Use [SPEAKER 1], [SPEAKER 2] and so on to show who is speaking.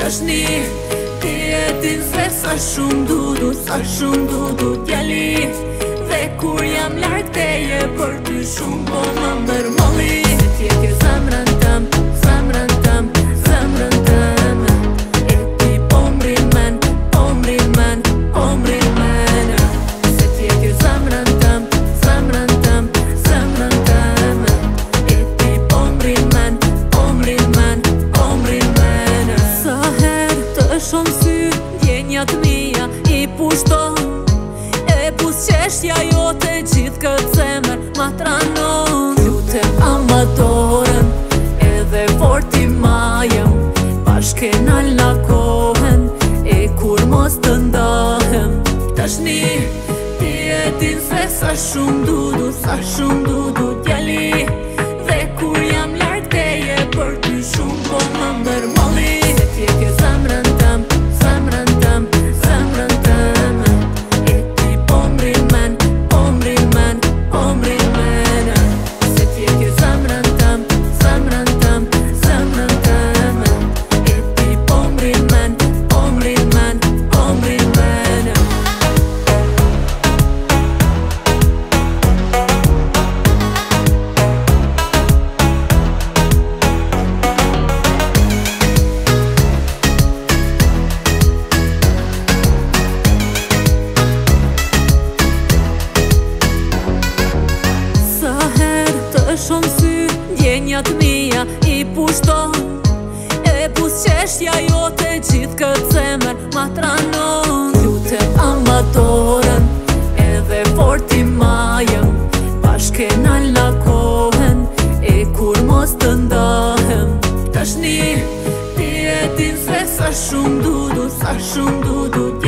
[SPEAKER 1] tashni Ti e ti se sa shumë du du, sa shumë du du t'jali Dhe kur jam lartë te je për ty shumë po më mërmë
[SPEAKER 2] pushton E pusqeshja jote gjithë këtë zemër ma tranon Lute amatorën edhe forti majem Bashke nal në kohen e kur mos të ndahem Tashni ti e din se sa shumë dudu, sa shumë dudu shumë sy Ndjenjat mija i pushton E pusqeshja jote gjithë këtë zemër ma tranon Lute amatorën edhe forti majën Bashke nalë lakohen e kur mos të ndahem Tashni, shni, ti e din se sa shumë dudu, sa shumë dudu